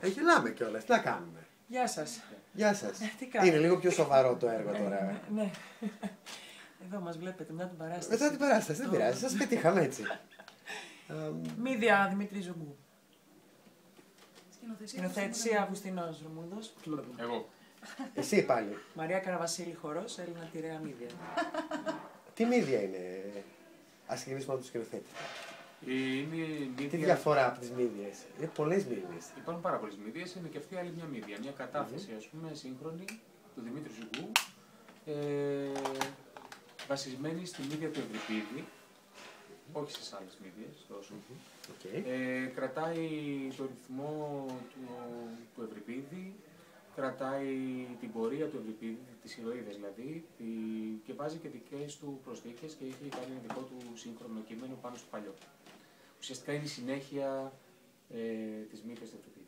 Ε, γελάμε κιόλας. Τι να κάνουμε; Γεια σας. Γεια σας. Ε, τι κάνετε; Είναι λίγο πιο σοβαρό το έργο τώρα. Ναι, ναι. Εδώ μας βλέπετε μετά την παράσταση. Μετά την παράσταση, δεν Το- πειράζει. Σας πετύχαμε έτσι. Αμ, Μίδια Δημήτρη Ζουγκού. Σκηνοθεσία. Σκηνοθέτηση Αυγουστινός Ρωμούδο. Εγώ. Εσύ πάλι. Μαρία Καραβασίλη Χορός, Έλληνα Τυρέα Μίδια. Τι μύδια είναι. Α ξεκινήσουμε από το σκηνοθέτη. Είναι Τι μύδια. διαφορά από τις μύδιες; Είναι πολλές μύδιες. Υπάρχουν πάρα πολλές μύδιες. Είναι και αυτή άλλη μια μύδια. Μια κατάθεση, ας πούμε, σύγχρονη του Δημήτρη Ζουγκού. Ε, βασισμένη στη μύδια του Ευρυπίδη. Όχι στις άλλες μύδιες τόσο. Ε, κρατάει το ρυθμό του, του Ευρυπίδη, κρατάει την πορεία του Ευρυπίδη, τις ηρωίδες δηλαδή, τη, και βάζει και δικές του προσθήκες και έχει κάνει ένα δικό του σύγχρονο κείμενο πάνω στο παλιό. Ουσιαστικά είναι η συνέχεια ε, της μύθας του Ευρυπίδη.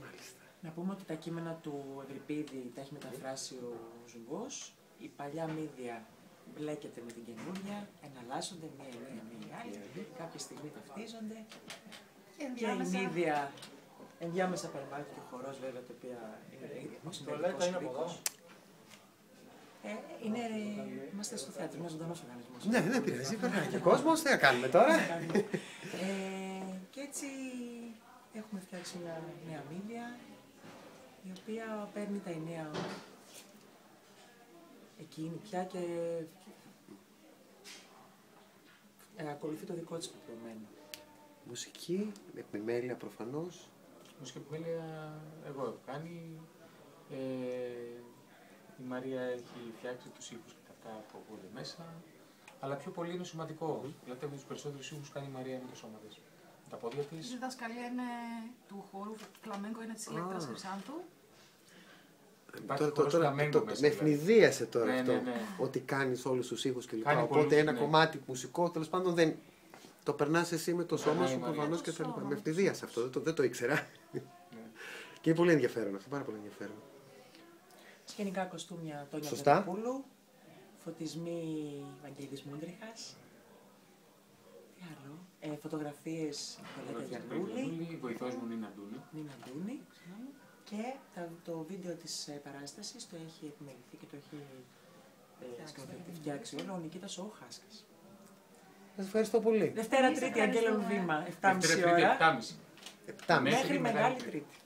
Μάλιστα. Να πούμε ότι τα κείμενα του Ευρυπίδη τα έχει μεταφράσει ο Ζουγκός. Η παλιά μύδια μπλέκεται με την καινούργια, εναλλάσσονται μία η μία μία η άλλη, κάποια στιγμή ταυτίζονται Και και η ενδιάμεσα. μύδια ενδιάμεσα περνάει και ο χορός βέβαια, το οποίο είναι ο τουαλέτα είναι από εδώ. Ε, είναι, είμαστε στο θέατρο, είναι ζωντανός οργανισμός. Ναι, δεν πειράζει. Περνάει και κόσμος. Τι να κάνουμε τώρα; Ε, και έτσι έχουμε φτιάξει μια νέα μύδια η οποία παίρνει τα εννέα εκείνη πια και ε, ακολουθεί το δικό της πεπρωμένο. Μουσική, επιμέλεια προφανώς. Μουσική επιμέλεια εγώ έχω κάνει. Ε, η Μαρία έχει φτιάξει τους ήχους και τα αυτά που ακούγονται μέσα. Αλλά πιο πολύ είναι σωματικό. Δηλαδή με τους περισσότερους ήχους κάνει η Μαρία με το σώμα της. Με τα πόδια Η της. διδασκαλία είναι του χορού φλαμέγκο, είναι της Ηλέκτρας Α. Χρυσάνθου. Υπάρχει Τώρα, χορός τώρα, φλαμέγκο το- μέσα, με δηλαδή. ευνηδίασε τώρα Ναι, αυτό. ναι, ναι. Ότι κάνεις όλους τους ήχους κλπ. Κάνει Οπότε πολλούς, ένα ναι. κομμάτι μουσικό τέλος πάντων δεν. Το περνάς εσύ με το σώμα περνάει σου η Μαρία. προφανώς Το και τα λοιπά. σώμα, Με το ευνηδίασε αυτό, δεν το, δεν το ήξερα. Ναι. Και είναι πολύ ενδιαφέρον αυτό, πάρα πολύ ενδιαφέρον. Σκηνικά κοστούμια Τόνια Σωστά. Βεροπούλου, φωτισμοί Βαγγέλης Μούντριχας, τι άλλο, ε, φωτογραφίες Βαλέτα Γιαννούλη, Η βοηθός μου είναι Αντούλη. Νίνα Ντούνη και τα- το βίντεο της ε, παράστασης το έχει επιμεληθεί και το έχει ε, σκηνοθετηθεί, φτιάξει όλο ο Νικήτας ο Χάσκας. Σας ευχαριστώ πολύ. Δευτέρα Εμείς Τρίτη ευχαριστούμε. Αγγέλων Βήμα, 7.30 Δεύτερη, τρίτη, ώρα, επτάμιση. Επτά Μέχρι μέχρι Μεγάλη Μεγάλη Τρίτη. Τρίτη.